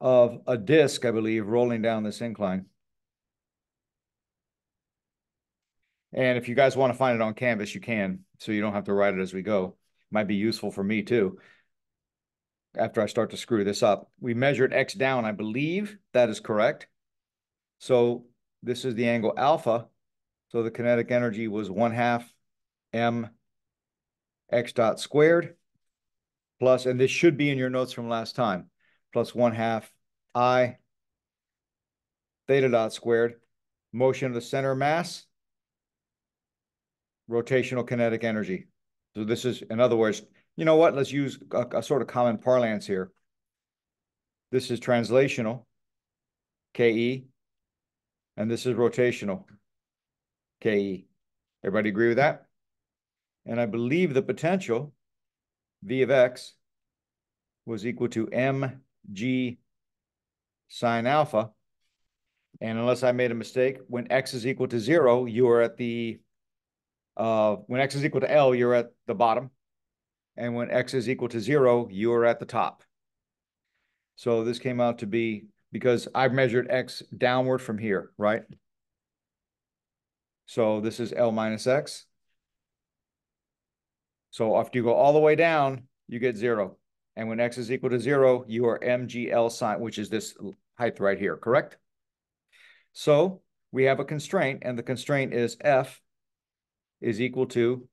of a disk, I believe, rolling down this incline. And if you guys want to find it on Canvas, you can, so you don't have to write it as we go. Might be useful for me too. After I start to screw this up, we measured X down. I believe that is correct. So this is the angle alpha. So the kinetic energy was one half m x dot squared plus, and this should be in your notes from last time, plus one half I theta dot squared, motion of the center mass, rotational kinetic energy. So this is, in other words, you know what? Let's use a, a sort of common parlance here. This is translational, KE, and this is rotational, KE. Everybody agree with that? And I believe the potential, V of X, was equal to mg sine alpha. And unless I made a mistake, when x is equal to zero, you are at the, uh, when x is equal to L, you're at the bottom. And when x is equal to zero, you are at the top. So this came out to be, because I've measured x downward from here, right? So this is L minus x. So after you go all the way down, you get zero. And when x is equal to zero, you are MGL sine, which is this height right here, correct? So we have a constraint, and the constraint is F is equal to,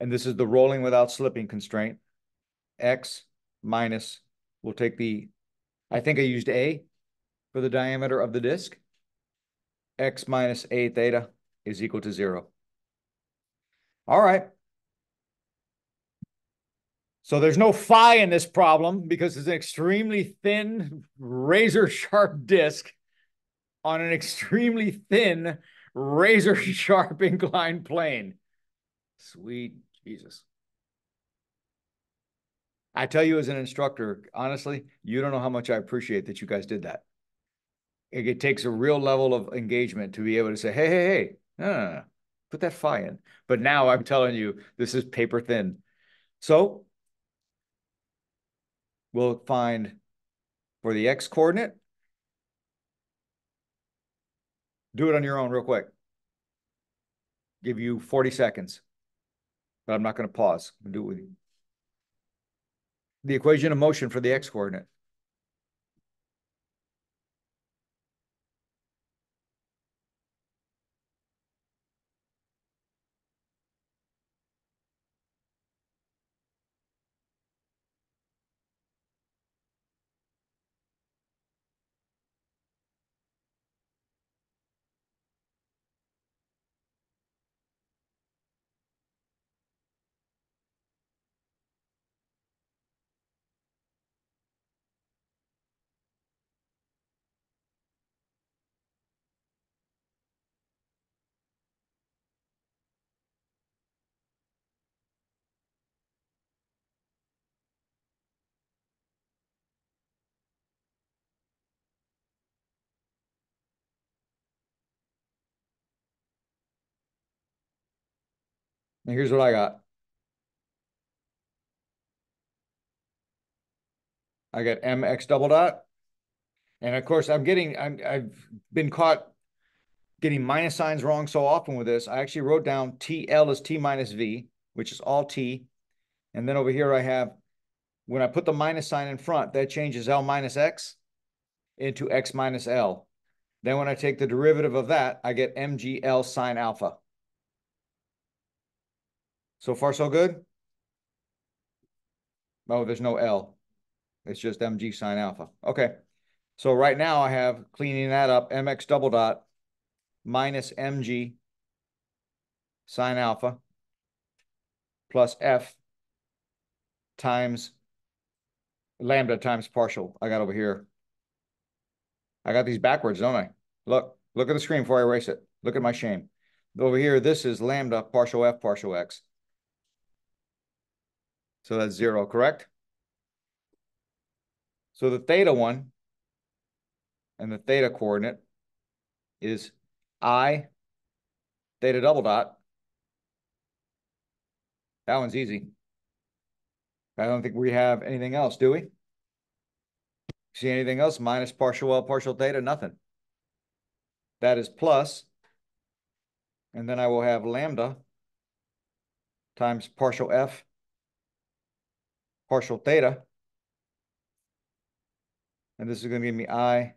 and this is the rolling without slipping constraint, X minus, we'll take the, I think I used A for the diameter of the disk. X minus A theta is equal to zero. All right. So there's no phi in this problem because it's an extremely thin, razor sharp disk on an extremely thin, razor sharp inclined plane. Sweet Jesus. I tell you as an instructor, honestly, you don't know how much I appreciate that you guys did that. It, it takes a real level of engagement to be able to say, hey, hey, hey, no, no, no, put that phi in. But now I'm telling you, this is paper thin. So we'll find for the x coordinate. Do it on your own real quick. Give you 40 seconds, but I'm not going to pause. Do it with you. The equation of motion for the x coordinate. And here's what I got. I got mx double dot. And of course, I'm getting, I'm, I've been caught getting minus signs wrong so often with this. I actually wrote down TL is T minus V, which is all T. And then over here I have, when I put the minus sign in front, that changes L minus X into X minus L. Then when I take the derivative of that, I get MGL sine alpha. So far, so good? Oh, there's no L. It's just mg sine alpha. Okay. So right now I have, cleaning that up, mx double dot minus mg sine alpha plus f times lambda times partial. I got over here. I got these backwards, don't I? Look, look at the screen before I erase it. Look at my shame. Over here, this is lambda partial f partial x. So that's zero, correct? So the theta one and the theta coordinate is I theta double dot. That one's easy. I don't think we have anything else, do we? See anything else? Minus partial L, partial theta, nothing. That is plus, and then I will have lambda times partial F partial theta. And this is going to give me I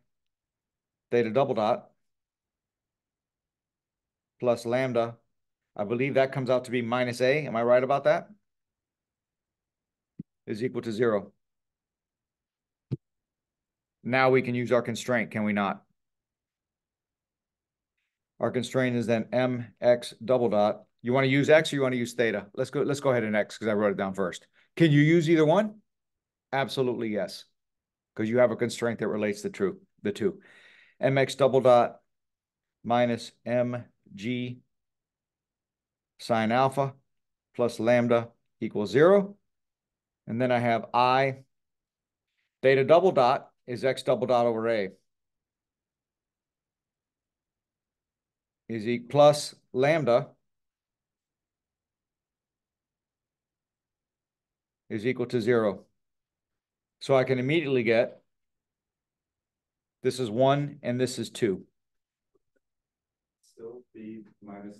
theta double dot plus lambda. I believe that comes out to be minus A. Am I right about that? Is equal to zero. Now we can use our constraint, can we not? Our constraint is then mx double dot. You want to use x or you want to use theta? Let's go, let's go ahead and x because I wrote it down first. Can you use either one? Absolutely yes. Because you have a constraint that relates the true, the two. mx double dot minus mg sine alpha plus lambda equals zero. And then I have I theta double dot is x double dot over A. Is e plus lambda is equal to zero. So I can immediately get this is one and this is two. Still be minus.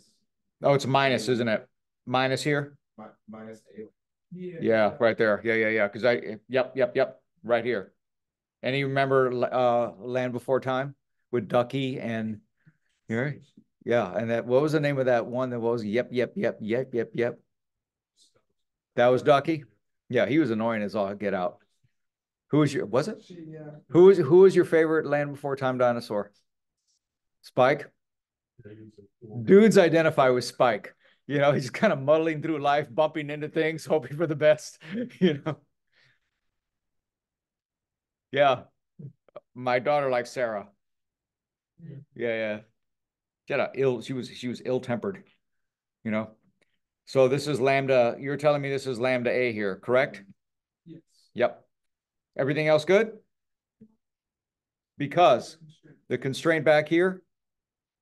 Oh, it's minus, isn't it? Minus here? mi- Minus A. Yeah, right there. Yeah, yeah, yeah. Because I, yep, yep, yep, right here. And you remember uh Land Before Time with Ducky and here? Yeah, and that what was the name of that one that was yep, yep, yep, yep, yep, yep. That was Ducky? Yeah, he was annoying as all get out. Who was your was it? She, yeah. Who was who was your favorite Land Before Time dinosaur? Spike? Dudes identify with Spike. You know, he's kind of muddling through life, bumping into things, hoping for the best, you know. Yeah. My daughter likes Cera. Yeah. Yeah, yeah. She had a ill, she was she was ill-tempered, you know. So this is lambda. You're telling me this is lambda A here, correct? Yes. Yep. Everything else good? Because the constraint back here,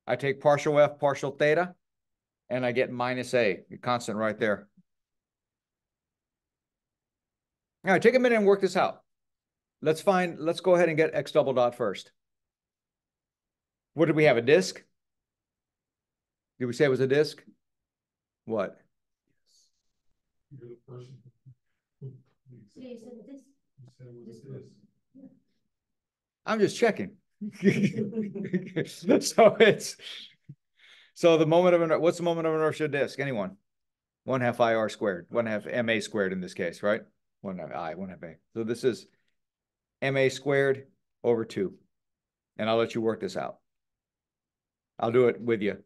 I take partial F, partial theta, and I get minus A, a constant right there. All right, take a minute and work this out. Let's find, let's go ahead and get X double dot first. What did we have, a disk? Did we say it was a disk? What? You're the person. who- Yeah, you said this. You said what This it was- is. I'm just checking. So it's, so the moment of, inertia. what's the moment of inertia disk? Anyone? One half I R squared, one half M A squared in this case, right? One half I, one half A. So this is M A squared over two. And I'll let you work this out. I'll do it with you.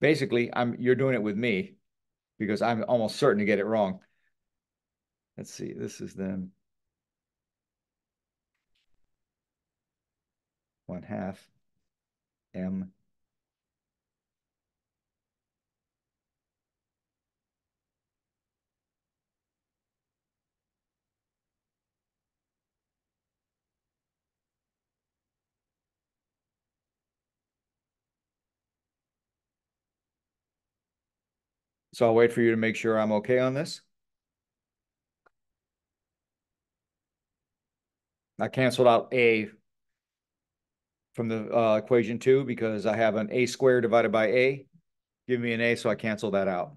Basically, I'm, you're doing it with me because I'm almost certain to get it wrong. Let's see, this is then one half M So I'll wait for you to make sure I'm okay on this. I canceled out A from the uh, equation two because I have an A squared divided by A. Give me an A, so I cancel that out.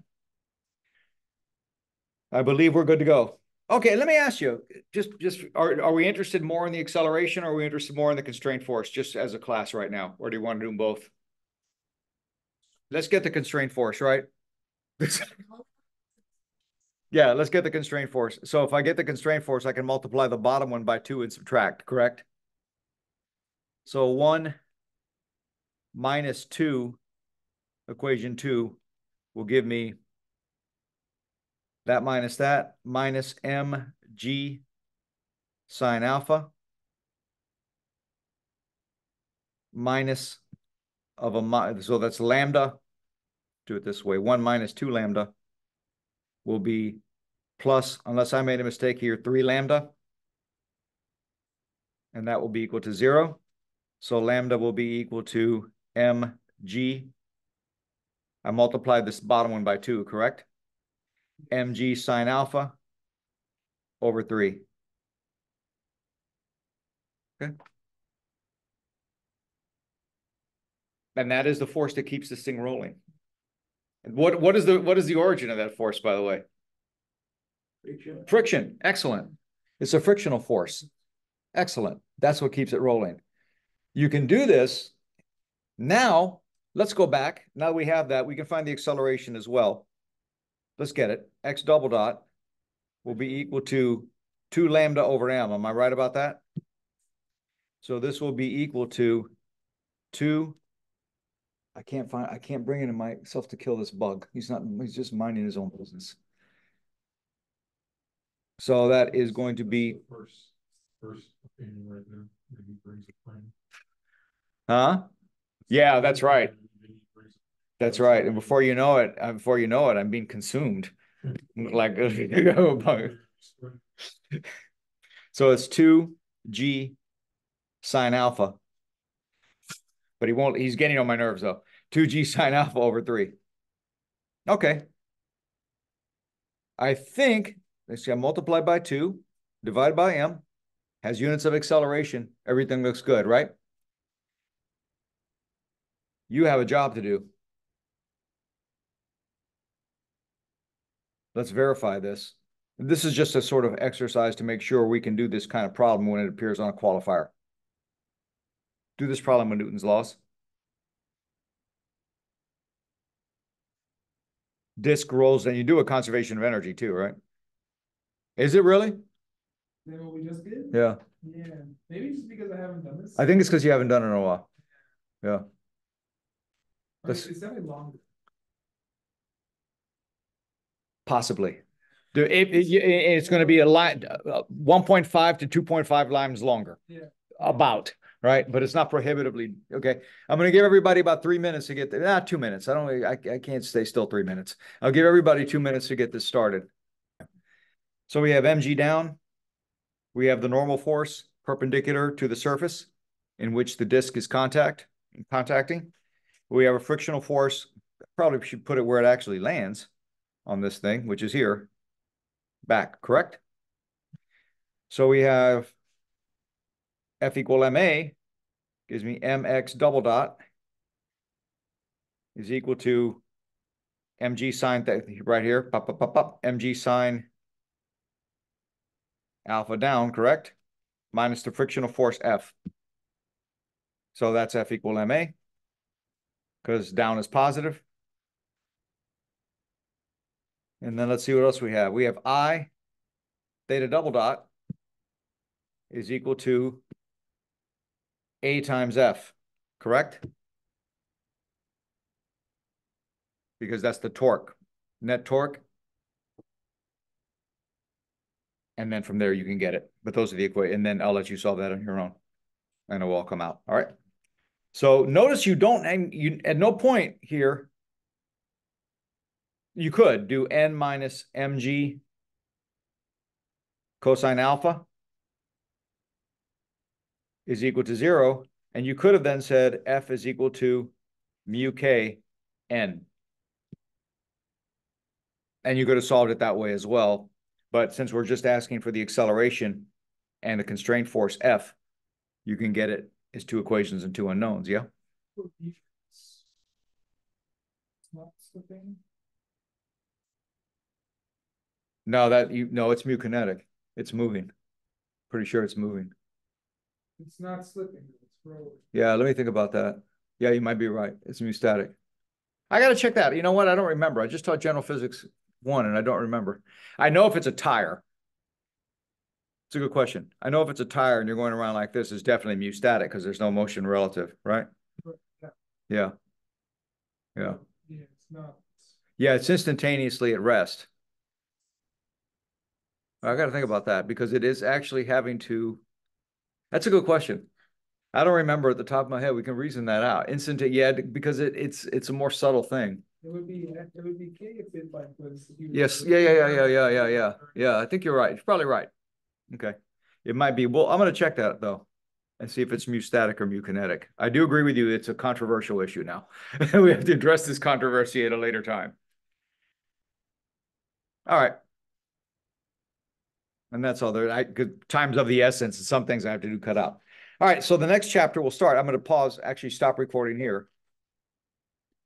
I believe we're good to go. Okay, let me ask you, just, just, are, are we interested more in the acceleration or are we interested more in the constraint force, just as a class right now? Or do you want to do them both? Let's get the constraint force, right? Yeah, let's get the constraint force. So if I get the constraint force, I can multiply the bottom one by two and subtract, correct? So one minus two, equation two, will give me that minus that, minus mg sine alpha minus of a, so that's lambda. Do it this way, one minus two lambda will be plus, unless I made a mistake here, three lambda. And that will be equal to zero. So lambda will be equal to mg. I multiplied this bottom one by two, correct? mg sine alpha over three. Okay. And that is the force that keeps this thing rolling. And What, what is the, what is the origin of that force, by the way? Friction, excellent. It's a frictional force. Excellent. That's what keeps it rolling. You can do this. Now, let's go back. Now we have that, we can find the acceleration as well. Let's get it. X double dot will be equal to two lambda over m. Am I right about that? So this will be equal to two. I can't find, I can't bring it in myself to kill this bug. He's not, he's just minding his own business. So that is going to be, First, first opinion right now, maybe brings a plan. huh? Yeah, that's right. Maybe brings a- That's right. And before you know it, uh, before you know it, I'm being consumed. Like, so it's two G sine alpha. But he won't, he's getting on my nerves though. Two G sine alpha over three. Okay. I think, let's see, I multiply by two, divide by m, has units of acceleration. Everything looks good, right? You have a job to do. Let's verify this. This is just a sort of exercise to make sure we can do this kind of problem when it appears on a qualifier. Do this problem with Newton's laws. Disk rolls, and you do a conservation of energy too, right? Is it really? Then what we just did? Yeah, Yeah, maybe just because I haven't done this. I think it's because you haven't done it in a while. Yeah, It's definitely longer. possibly. It, it- it- it's gonna be a line, uh, one point five to two point five lines longer. Yeah. About, right? But it's not prohibitively, okay? I'm gonna give everybody about three minutes to get, there. not ah, two minutes. I don't, I, I can't stay still three minutes. I'll give everybody two minutes to get this started. So we have mg down. We have the normal force perpendicular to the surface in which the disk is contact, contacting. We have a frictional force, probably should put it where it actually lands on this thing, which is here, back, correct? So we have F equal ma gives me mx double dot is equal to mg sine, right here, pop, pop, pop, pop, mg sine alpha down, correct? Minus the frictional force F. So that's F equal ma. Because down is positive. And then let's see what else we have. We have I theta double dot is equal to A times F, correct? Because that's the torque, net torque. And then from there you can get it, but those are the equation, and then I'll let you solve that on your own. And it will all come out, all right? So notice you don't, and you, at no point here you could do n minus mg cosine alpha is equal to zero, and you could have then said f is equal to mu k n. And you could have solved it that way as well, but since we're just asking for the acceleration and the constraint force F, you can get it as two equations and two unknowns, yeah? No, that you, no, it's mu kinetic. It's moving. Pretty sure it's moving. It's not slipping, it's rolling. Yeah, let me think about that. Yeah, you might be right. It's mu static. I gotta check that. You know what? I don't remember. I just taught general physics one and I don't remember. I know if it's a tire. It's a good question. I know if it's a tire and you're going around like this, it's definitely mu static because there's no motion relative, right? Yeah, Yeah. Yeah. Yeah, it's not. Yeah, it's instantaneously at rest. I gotta think about that because it is actually having to. That's a good question. I don't remember at the top of my head. We can reason that out. Instant, yeah, because it, it's it's a more subtle thing. It would be, it would be K if it like was. Yes, yeah, yeah, yeah, yeah, yeah, yeah, yeah. Yeah, I think you're right. You're probably right. Okay. It might be. Well, I'm gonna check that though. And see if it's mu static or mu kinetic. I do agree with you. It's a controversial issue now. We have to address this controversy at a later time. All right. And that's all there. I, good time's of the essence. and Some things I have to do cut out. All right, so the next chapter will start. I'm gonna pause, actually stop recording here.